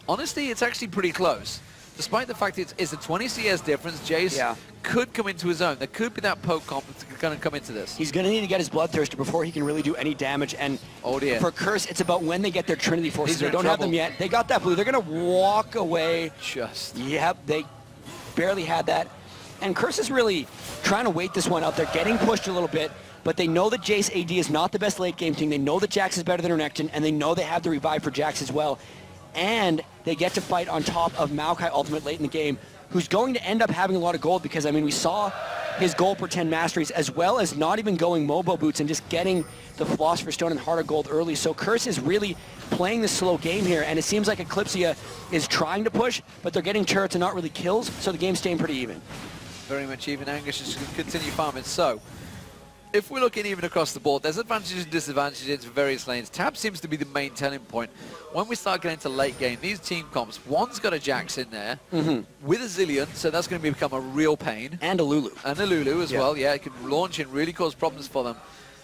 S1: Honestly, it's actually pretty close. Despite the fact it's, it's a 20 CS difference, Jace
S2: Yeah.
S1: could come into his own. There could be that poke comp that's going to come into this.
S2: He's going to need to get his Bloodthirster before he can really do any damage. And
S1: Oh, dear.
S2: for Curse, it's about when they get their Trinity Forces. They don't have them yet. They got that blue. They're going to walk away.
S1: Just
S2: Yep, they barely had that. And Curse is really trying to wait this one out. They're getting pushed a little bit. but they know that Jace AD is not the best late game team. They know that Jax is better than Renekton, and they know they have the revive for Jax as well. And they get to fight on top of Maokai Ultimate late in the game, who's going to end up having a lot of gold because, I mean, we saw his goal per 10 masteries, as well as not even going Mobo Boots and just getting the Philosopher's Stone and Heart of Gold early. So Curse is really playing the slow game here, and it seems like Eclypsia is trying to push, but they're getting turrets and not really kills, so the game's staying pretty even.
S1: Very much even. Angus is going to continue farming. So, if we're looking even across the board, there's advantages and disadvantages for various lanes. Tab seems to be the main telling point. When we start getting to late game, these team comps, one's got a Jax in there
S2: Mm -hmm.
S1: with a Zilean, so that's going to become a real pain.
S2: And a Lulu.
S1: And a Lulu as
S2: yeah.
S1: well, yeah. It can launch and really cause problems for them.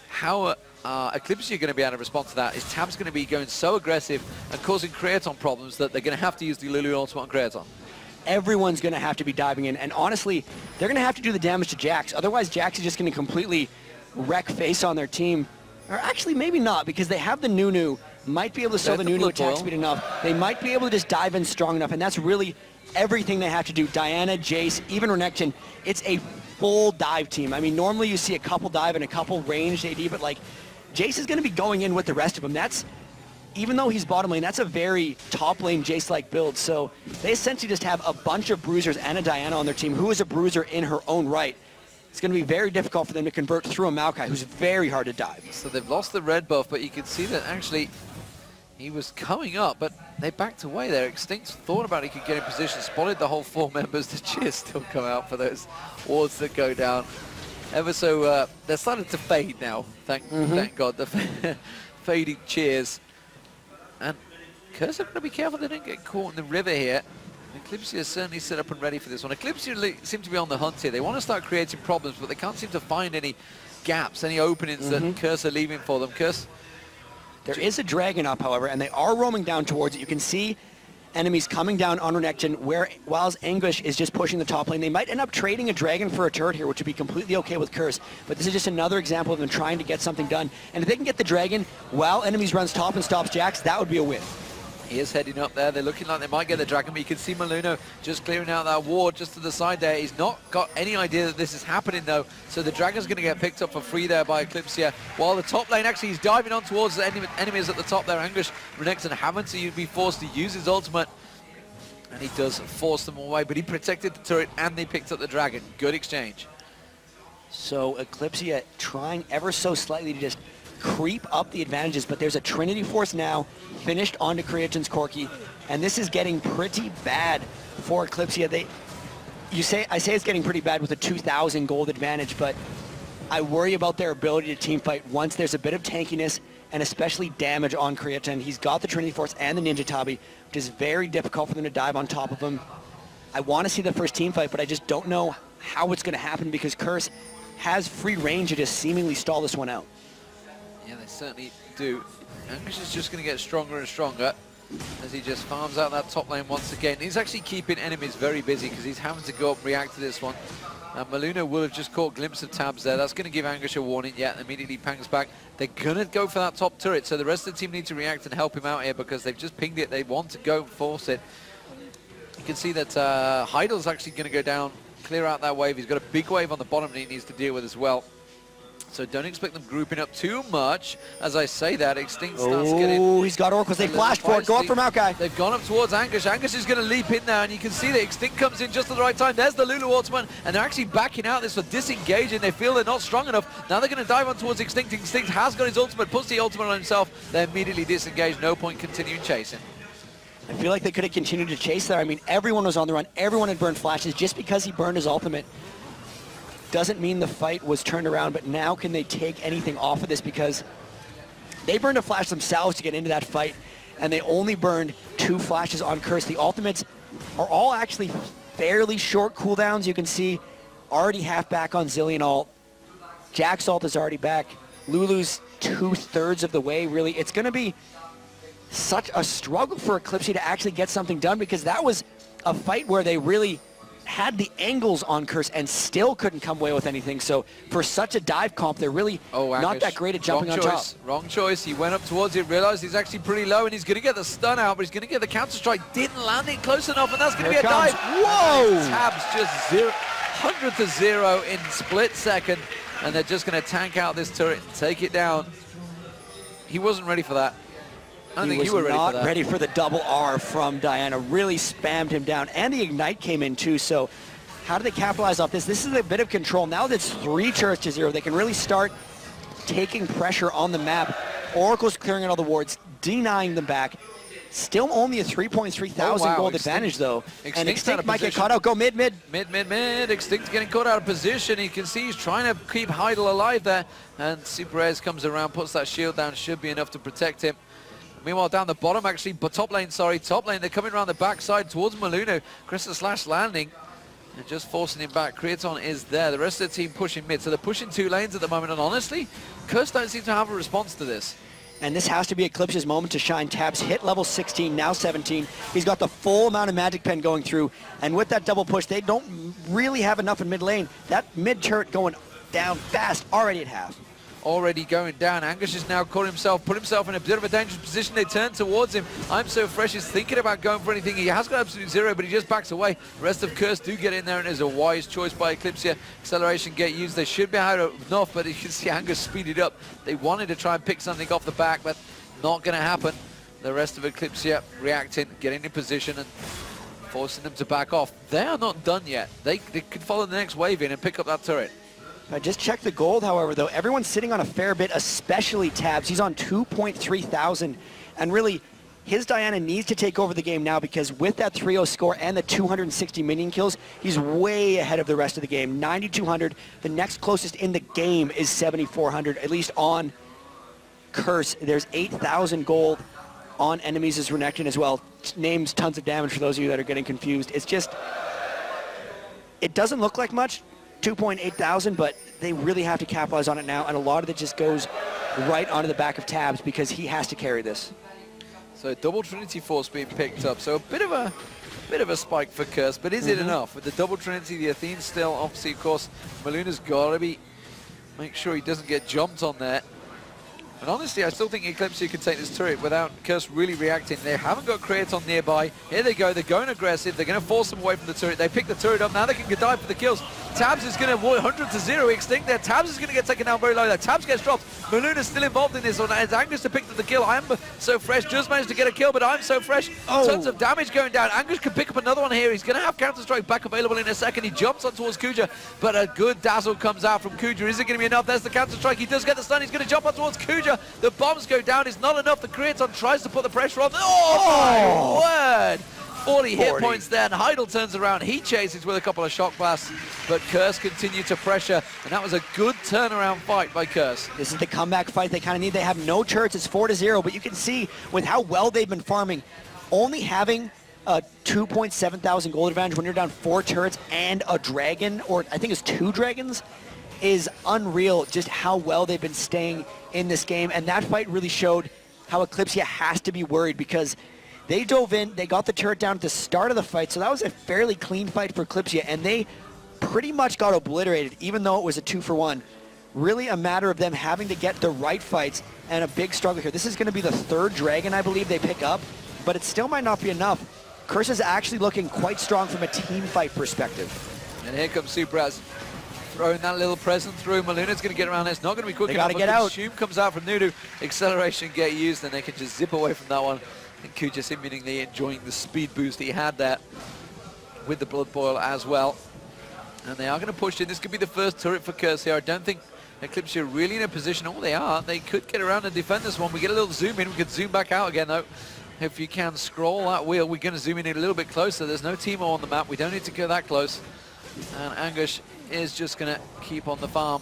S1: How uh, Eclipse are going to be able to respond to that is Tab's going to be going so aggressive and causing Creaton problems that they're going to have to use the Lulu ultimate on Creaton
S2: everyone's going to have to be diving in. And honestly, they're going to have to do the damage to Jax. Otherwise, Jax is just going to completely wreck face on their team. Or actually, maybe not, because they have the Nunu. Might be able to sell the, the Nunu attack speed enough. They might be able to just dive in strong enough, and that's really everything they have to do. Diana, Jace, even Renekton, it's a full dive team. I mean, normally you see a couple dive and a couple ranged AD, but like, Jace is going to be going in with the rest of them. That's even though he's bottom lane, that's a very top lane Jace-like build. So they essentially just have a bunch of bruisers and a Diana on their team, who is a bruiser in her own right. It's going to be very difficult for them to convert through a Maokai, who's very hard to dive.
S1: So they've lost the red buff, but you can see that actually he was coming up, but they backed away there. Extinct thought about he could get in position, spotted the whole four members. The cheers still come out for those wards that go down. Ever so, uh, they're starting to fade now, thank, mm -hmm. thank God. The fading cheers. And Curse are going to be careful they don't get caught in the river here. Eclipse is certainly set up and ready for this one. Eclipse seem to be on the hunt here. They want to start creating problems, but they can't seem to find any gaps, any openings mm -hmm. that mm-hmm. Curse are leaving for them. Curse.
S2: There is a dragon up, however, and they are roaming down towards it. You can see enemies coming down on Renekton, where whilst English is just pushing the top lane. They might end up trading a dragon for a turret here, which would be completely okay with Curse. But this is just another example of them trying to get something done. And if they can get the dragon while enemies runs top and stops Jax, that would be a win.
S1: He is heading up there. They're looking like they might get the Dragon, but you can see Maluno just clearing out that ward just to the side there. He's not got any idea that this is happening, though. So the Dragon's going to get picked up for free there by Eclypsia. While the top lane, actually, he's diving on towards the enemies at the top there. Anguish, Renekton having to be forced to use his ultimate. And he does force them away, but he protected the turret and they picked up the Dragon. Good exchange.
S2: So Eclypsia trying ever so slightly to just creep up the advantages, but there's a Trinity Force now finished onto Creaton's Corki, and this is getting pretty bad for Eclypsia. They, you say, I say it's getting pretty bad with a 2,000 gold advantage, but I worry about their ability to team fight once there's a bit of tankiness and especially damage on Creaton. He's got the Trinity Force and the Ninja Tabi, which is very difficult for them to dive on top of him. I want to see the first team fight, but I just don't know how it's going to happen because Curse has free range to just seemingly stall this one out.
S1: Certainly do. Angus is just going to get stronger and stronger as he just farms out that top lane once again. He's actually keeping enemies very busy because he's having to go up and react to this one. And Maluno will have just caught a glimpse of tabs there. That's going to give Anguish a warning. Yeah, immediately pangs back. They're going to go for that top turret, so the rest of the team need to react and help him out here because they've just pinged it. They want to go and force it. You can see that uh, Heidel's actually going to go down, clear out that wave. He's got a big wave on the bottom that he needs to deal with as well. So don't expect them grouping up too much. As I say that, Extinct starts oh, getting...
S2: Oh, he's got Oracles. They flashed for it. Go up for Maokai.
S1: They've gone up towards Angus. Angus is going to leap in there, and you can see that Extinct comes in just at the right time. There's the Lulu Ultimate, and they're actually backing out this for disengaging. They feel they're not strong enough. Now they're going to dive on towards Extinct. Extinct has got his ultimate, puts the ultimate on himself. They're immediately disengaged. No point continuing chasing.
S2: I feel like they could have continued to chase there. I mean, everyone was on the run. Everyone had burned flashes. Just because he burned his ultimate doesn't mean the fight was turned around, but now can they take anything off of this because they burned a flash themselves to get into that fight, and they only burned two flashes on Curse. The ultimates are all actually fairly short cooldowns. You can see already half back on Zilean ult. Jax ult is already back. Lulu's two-thirds of the way, really. It's going to be such a struggle for Eclipse to actually get something done because that was a fight where they really had the angles on Curse and still couldn't come away with anything. So for such a dive comp, they're really oh, not that great at jumping
S1: on
S2: choice.
S1: top. Wrong choice. He went up towards it, realized he's actually pretty low, and he's going to get the stun out, but he's going to get the counter strike. Didn't land it close enough, and that's going to be a
S2: comes.
S1: dive.
S2: Whoa!
S1: Tabs just zero, 100 to zero in split second. and they're just going to tank out this turret, and take it down. He wasn't ready for that. I
S2: he was
S1: you were ready
S2: not
S1: for
S2: ready for the double R from Diana. Really spammed him down. And the Ignite came in too, so how do they capitalize off this? This is a bit of control. Now that's three turrets to zero. They can really start taking pressure on the map. Oracle's clearing out all the wards, denying them back. Still only a 3.3 thousand
S1: Oh, wow.
S2: gold
S1: Extinct-
S2: advantage though.
S1: Extinct's
S2: and Extinct might get caught out. Go mid, mid.
S1: Mid, mid, mid. Extinct getting caught out of position. You can see he's trying to keep Heidel alive there. And Super comes around, puts that shield down. Should be enough to protect him. Meanwhile, down the bottom, actually, but top lane, sorry, top lane, they're coming around the backside towards Maluno. Crystal Slash landing and just forcing him back. Creaton is there. The rest of the team pushing mid. So they're pushing two lanes at the moment. And honestly, Curse don't seem to have a response to this.
S2: And this has to be Eclipse's moment to shine. Tabs hit level 16, now 17. He's got the full amount of Magic Pen going through. And with that double push, they don't really have enough in mid lane. That mid turret going down fast, already at half.
S1: Already going down. Angus has now caught himself, put himself in a bit of a dangerous position. They turn towards him. I'm so fresh is thinking about going for anything. He has got absolute zero, but he just backs away. The rest of Curse do get in there, and it's a wise choice by Eclipse here. Acceleration get used. They should be out enough, but you can see Angus speeded up. They wanted to try and pick something off the back, but not going to happen. The rest of Eclipse here reacting, getting in position, and forcing them to back off. They are not done yet. They, they could follow the next wave in and pick up that turret.
S2: I just checked the gold, however, though. Everyone's sitting on a fair bit, especially Tabs. He's on 2.3 thousand. And really, his Diana needs to take over the game now because with that 3-0 score and the 260 minion kills, he's way ahead of the rest of the game. 9,200. The next closest in the game is 7,400, at least on Curse. There's 8,000 gold on enemies as Renekton as well. Names tons of damage for those of you that are getting confused. It's just, it doesn't look like much, 2.8 thousand, but they really have to capitalize on it now, and a lot of it just goes right onto the back of Tabs because he has to carry this.
S1: So double Trinity Force being picked up. So a bit of a bit of a spike for Curse, but is it
S2: Mm-hmm.
S1: enough? With the double Trinity, the Athene still, obviously, of course, Maluno's got to be, make sure he doesn't get jumped on there. And honestly, I still think Eclipse can take this turret without Curse really reacting. They haven't got Creaton nearby. Here they go. They're going aggressive. They're going to force them away from the turret. They pick the turret up. Now they can dive for the kills. Tabs is going to 100 to 0 extinct there. Tabs is going to get taken down very low there. Tabs gets dropped. Maluno's still involved in this one. It's Angus to pick up the kill. I'm so fresh. Just managed to get a kill, but I'm so fresh.
S2: Oh.
S1: Tons of damage going down. Angus can pick up another one here. He's going to have Counter-Strike back available in a second. He jumps on towards Kuja, but a good dazzle comes out from Kuja. Is it going to be enough? There's the Counter-Strike. He does get the stun. He's going to jump on towards Kuja. The bombs go down. It's not enough. The Creaton tries to put the pressure on. Oh, oh! my word! 40 hit points there, and Heidel turns around. He chases with a couple of shock blasts, but Curse continued to pressure, and that was a good turnaround fight by Curse.
S2: This is the comeback fight they kind of need. They have no turrets. It's 4 to 0, but you can see with how well they've been farming, only having a 2.7 thousand gold advantage when you're down four turrets and a dragon, or I think it's two dragons, is unreal just how well they've been staying in this game. And that fight really showed how Eclypsia has to be worried because they dove in, they got the turret down at the start of the fight, so that was a fairly clean fight for Eclypsia, and they pretty much got obliterated, even though it was a two for one. Really a matter of them having to get the right fights and a big struggle here. This is going to be the third dragon, I believe, they pick up, but it still might not be enough. Curse is actually looking quite strong from a team fight perspective.
S1: And here comes Supraz throwing that little present through. Maluno's going to get around there. It's not going to be quick
S2: They
S1: enough.
S2: gotta get out.
S1: Consume comes out from Nunu. Acceleration get used, and they can just zip away from that one. And Kuja immediately enjoying the speed boost he had there with the Blood Boil as well. And they are going to push in. This could be the first turret for Curse here. I don't think Eclipse are really in a position. Oh, they are. They could get around and defend this one. We get a little zoom in. We could zoom back out again, though. If you can scroll that wheel, we're going to zoom in a little bit closer. There's no Teemo on the map. We don't need to go that close. And Angush is just going to keep on the farm.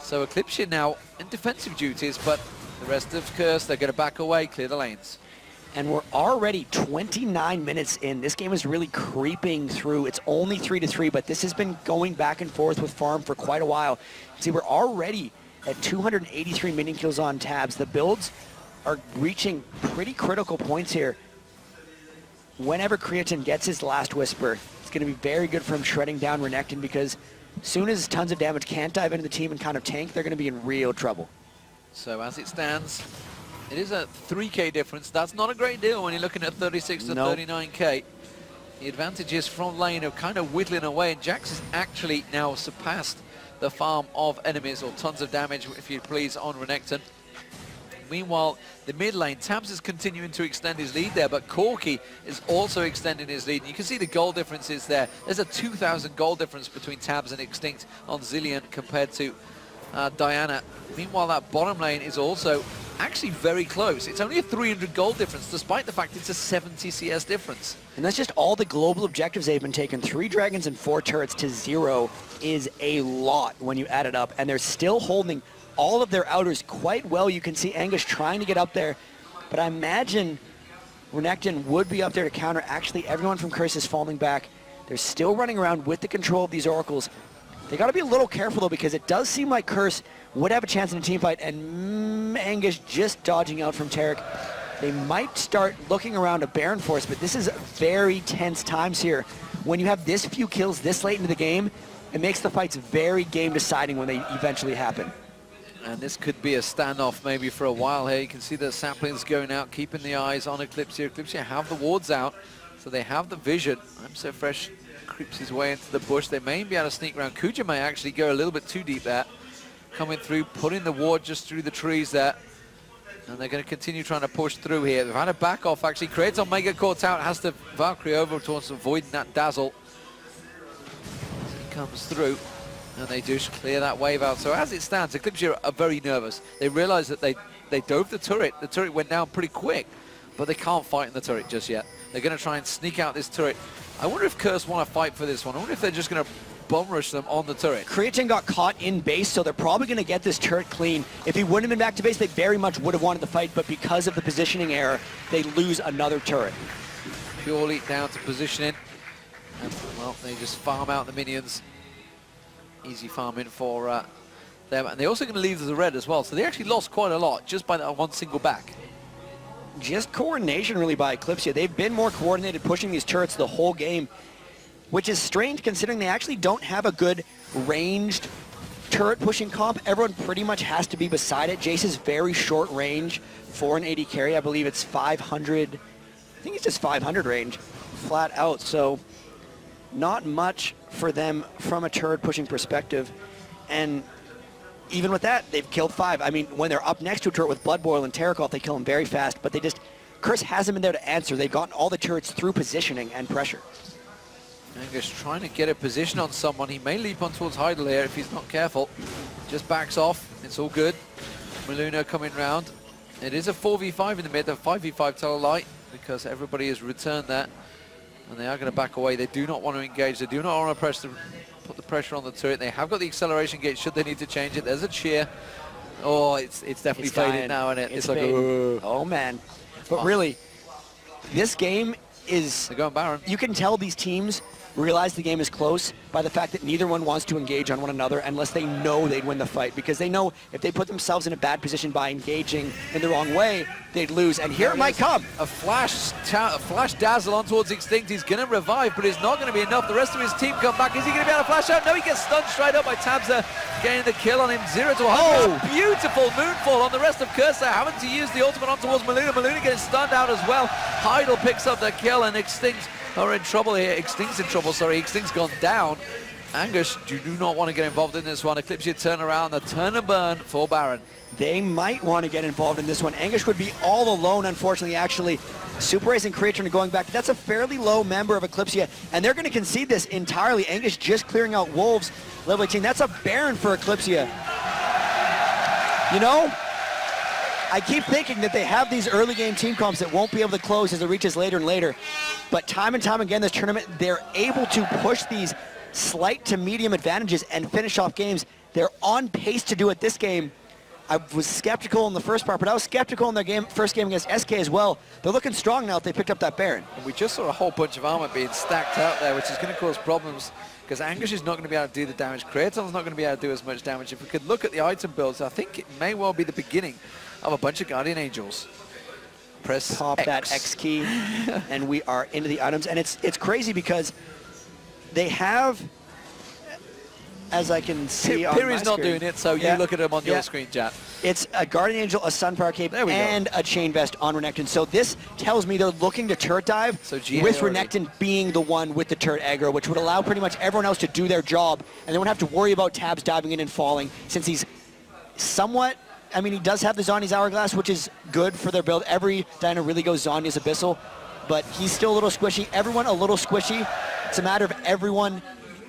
S1: So Eclipse now in defensive duties, but the rest of Curse, they're going to back away, clear the lanes.
S2: And we're already 29 minutes in. This game is really creeping through. It's only 3 to 3, but this has been going back and forth with Farm for quite a while. See, we're already at 283 minion kills on tabs. The builds are reaching pretty critical points here. Whenever Creaton gets his last Whisper, it's going to be very good for him shredding down Renekton because soon as tons of damage can't dive into the team and kind of tank, they're going to be in real trouble.
S1: So as it stands, it is a 3k difference. That's not a great deal when you're looking at 36 to
S2: No.
S1: 39k. The advantages from lane are kind of whittling away, and Jax has actually now surpassed the farm of enemies, or tons of damage, if you please, on Renekton. Meanwhile, the mid lane, Tabs is continuing to extend his lead there, but Corki is also extending his lead. And you can see the goal differences there. There's a 2,000 goal difference between Tabs and Extinct on Zilean compared to uh, Diana. Meanwhile, that bottom lane is also actually very close. It's only a 300 goal difference, despite the fact it's a 70 CS difference.
S2: And that's just all the global objectives they've been taking. Three dragons and four turrets to zero is a lot when you add it up. And they're still holding all of their outers quite well. You can see Angus trying to get up there, but I imagine Renekton would be up there to counter. Actually, everyone from Curse is falling back. They're still running around with the control of these Oracles. They got to be a little careful, though, because it does seem like Curse would have a chance in a team fight, and mm, Angus just dodging out from Taric. They might start looking around a Baron Force, but this is very tense times here. When you have this few kills this late into the game, it makes the fights very game deciding when they eventually happen.
S1: And this could be a standoff maybe for a while here. You can see the saplings going out, keeping the eyes on Eclipse here have the wards out, so they have the vision. I'm so fresh creeps his way into the bush. They may be able to sneak around. Kuja may actually go a little bit too deep there. Coming through, putting the ward just through the trees there. And they're going to continue trying to push through here. They've had a back off actually. Creates on Mega caught out, has the Valkyrie over towards avoiding that dazzle. As he comes through and they just clear that wave out. So as it stands, the Eclipse are very nervous. They realize that they, they dove the turret. The turret went down pretty quick, but they can't fight in the turret just yet. They're going to try and sneak out this turret. I wonder if Curse want to fight for this one. I wonder if they're just going to bum rush them on the turret.
S2: Creaton got caught in base, so they're probably going to get this turret clean. If he wouldn't have been back to base, they very much would have wanted the fight, but because of the positioning error, they lose another turret.
S1: Purely down to positioning. And, well, they just farm out the minions easy farming for uh, them. And they're also going to leave the red as well. So they actually lost quite a lot just by that one single back.
S2: Just coordination really by Eclypsia. They've been more coordinated pushing these turrets the whole game, which is strange considering they actually don't have a good ranged turret pushing comp. Everyone pretty much has to be beside it. Jace is very short range for an carry. I believe it's 500. I think it's just 500 range flat out. So not much for them from a turret pushing perspective. And even with that, they've killed five. I mean, when they're up next to a turret with Blood Boil and Terracoth, they kill them very fast, but they just, Curse hasn't been there to answer. They've gotten all the turrets through positioning and pressure.
S1: Angus trying to get a position on someone. He may leap on towards Heidel here if he's not careful. Just backs off. It's all good. Maluno coming round. It is a 4v5 in the mid, a 5v5 Tellarlight because everybody has returned that and they are going to back away. They do not want to engage. They do not want to press the, put the pressure on the turret. They have got the acceleration gate should they need to change it. There's a cheer. Oh, it's it's definitely it's faded now, and it?
S2: it's, it's like, oh. oh man. But really, this game is...
S1: They're going Baron.
S2: You can tell these teams realize the game is close by the fact that neither one wants to engage on one another unless they know they'd win the fight. Because they know if they put themselves in a bad position by engaging in the wrong way, they'd lose. And here it might come.
S1: A flash, a flash dazzle on towards Extinct. He's going to revive, but it's not going to be enough. The rest of his team come back. Is he going to be able to flash out? No, he gets stunned straight up by Tabza, getting the kill on him. Zero to 100. Oh. Beautiful moonfall on the rest of Cursor, having to use the ultimate on towards Maluno. Maluno getting stunned out as well. Heidel picks up the kill, and Extinct are in trouble here. Extinct's in trouble, sorry. Extinct's gone down. Angus, you do not want to get involved in this one. Eclipse, you turn around, the turn and burn for Baron.
S2: They might want to get involved in this one. Angus would be all alone, unfortunately, actually. Super Ace and Creature going back. That's a fairly low member of Eclypsia, and they're going to concede this entirely. Angus just clearing out Wolves, level 18. That's a Baron for Eclypsia. You know, I keep thinking that they have these early game team comps that won't be able to close as it reaches later and later. But time and time again this tournament, they're able to push these slight to medium advantages and finish off games. They're on pace to do it this game. I was skeptical in the first part, but I was skeptical in their game, first game against SK as well. They're looking strong now if they picked up that Baron.
S1: And we just saw a whole bunch of armor being stacked out there, which is going to cause problems because Angus is not going to be able to do the damage. Creaton's not going to be able to do as much damage. If we could look at the item builds, I think it may well be the beginning of a bunch of Guardian Angels. Press
S2: Pop
S1: X.
S2: that X key, and we are into the items. And it's it's crazy because they have as I can see on
S1: Piri's not
S2: screen.
S1: doing it, so
S2: Yeah.
S1: you look at him on your screen, Jack.
S2: It's a Guardian Angel, a Sunfire Cape,
S1: There we go.
S2: and a Chain Vest on Renekton. So this tells me they're looking to turret dive
S1: So
S2: with Renekton being the one with the turret aggro, which would allow pretty much everyone else to do their job, and they won't have to worry about tabs diving in and falling since he's somewhat. I mean, he does have the Zhonya's Hourglass, which is good for their build. Every dino really goes Zhonya's Abyssal, but he's still a little squishy. Everyone a little squishy. It's a matter of everyone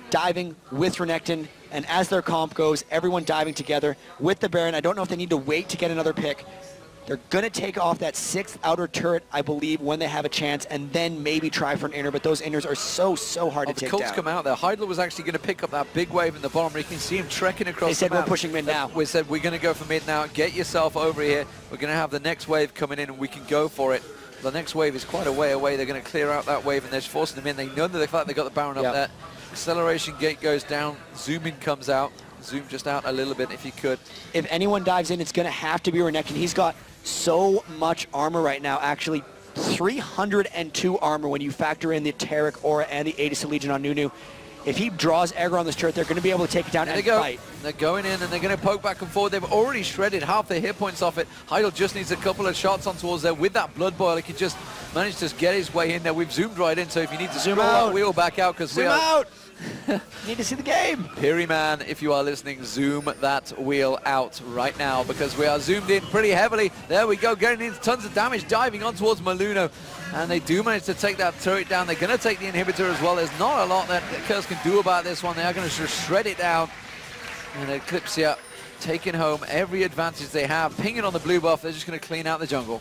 S2: diving with Renekton, and as their comp goes, everyone diving together with the Baron. I don't know if they need to wait to get another pick. They're going to take off that sixth outer turret, I believe, when they have a chance, and then maybe try for an inner, but those inners are so, so hard
S1: Oh,
S2: to take
S1: Colts
S2: down.
S1: come out there. Heidel was actually going to pick up that big wave in the bottom. You can see him trekking across
S2: They said we're pushing mid uh, now.
S1: We said we're going to go for mid now. Get yourself over here. We're going to have the next wave coming in and we can go for it. The next wave is quite a way away. They're going to clear out that wave and they're forcing them in. They know that the fact they got the Baron up there. Acceleration gate goes down. Zoom in comes out. Zoom just out a little bit if you could.
S2: if anyone dives in, it's going to have to be Renekton. He's got so much armor right now, actually 302 armor when you factor in the Taric Aura and the Aegis of Legion on Nunu. If he draws aggro on this turret, they're going to be able to take it down
S1: There
S2: and
S1: they go.
S2: fight.
S1: They're going in and they're going to poke back and forth. They've already shredded half their hit points off it. Heidel just needs a couple of shots on towards there with that blood boil. He can just manage to get his way in there. We've zoomed right in, so if you need to
S2: Zoom out.
S1: wheel back out because we are
S2: out! Need to see the game.
S1: Piri man, if you are listening, zoom that wheel out right now because we are zoomed in pretty heavily. There we go, getting into tons of damage, diving on towards Maluno. And they do manage to take that turret down. They're going to take the inhibitor as well. There's not a lot that Curse can do about this one. They are going to shred it down. And Eclypsia taking home every advantage they have. Pinging on the blue buff. They're just going to clean out the jungle.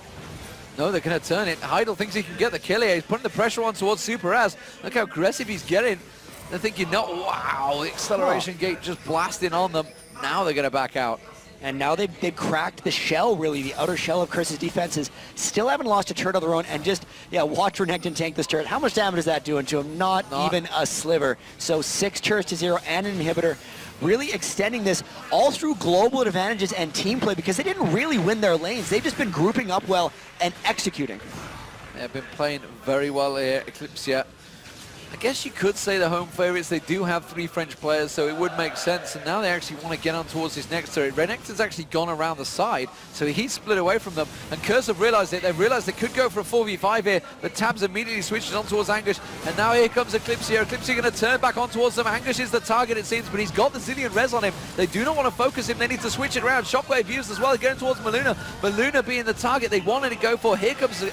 S1: No, they're going to turn it. Heidel thinks he can get the kill here. He's putting the pressure on towards Super As. Look how aggressive he's getting. They're thinking, no, wow, the acceleration gate just blasting on them. Now they're going to back out.
S2: And now they've, they've cracked the shell, really, the outer shell of Curse's defenses. Still haven't lost a turret of their own, and just, yeah, watch Renekton tank this turret. How much damage is that doing to him? Not,
S1: Not-
S2: even a sliver. So six turrets to zero and an inhibitor, really extending this all through global advantages and team play because they didn't really win their lanes. They've just been grouping up well and executing.
S1: They've been playing very well here, Eclypsia. I guess you could say the home favorites. They do have three French players, so it would make sense. And now they actually want to get on towards this next turret. Renex has actually gone around the side, so he's split away from them. And Curse have realized it. They've realized they could go for a 4v5 here, but Tabs immediately switches on towards Anguish. And now here comes Eclypsia. Eclypsia going to turn back on towards them. Anguish is the target, it seems, but he's got the Zilean res on him. They do not want to focus him. They need to switch it around. Shockwave used as well, going towards Maluno. Maluno being the target they wanted to go for. Here comes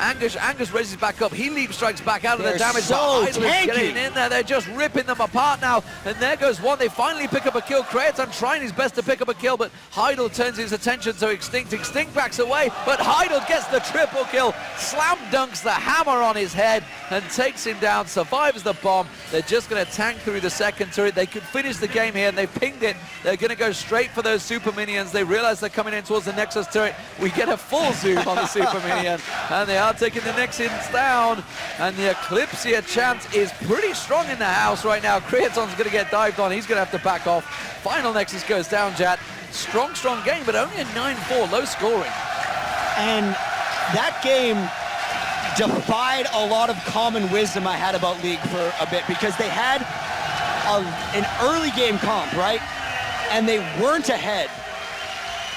S1: Angus, Angus raises back up. He leap strikes back out of
S2: They're
S1: the damage.
S2: so
S1: getting in there. They're just ripping them apart now. And there goes one. They finally pick up a kill. Creaton trying his best to pick up a kill, but Heidel turns his attention to Extinct. Extinct backs away, but Heidel gets the triple kill. Slam dunks the hammer on his head and takes him down. Survives the bomb. They're just going to tank through the second turret. They could finish the game here, and they've pinged it. They're going to go straight for those super minions. They realize they're coming in towards the Nexus turret. We get a full zoom on the super minion, and they are taking the Nexus down. And the Eclypsia chant is pretty strong in the house right now. Creaton's going to get dived on. He's going to have to back off. Final Nexus goes down, Jatt. Strong, strong game, but only a 9-4, low scoring.
S2: And that game defied a lot of common wisdom I had about League for a bit because they had a, an early game comp, right? And they weren't ahead,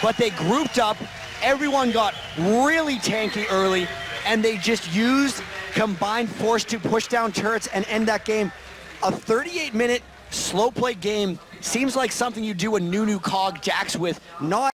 S2: but they grouped up. Everyone got really tanky early, and they just used combined force to push down turrets and end that game. A 38-minute slow play game seems like something you do a Nunu Kog Jax with, not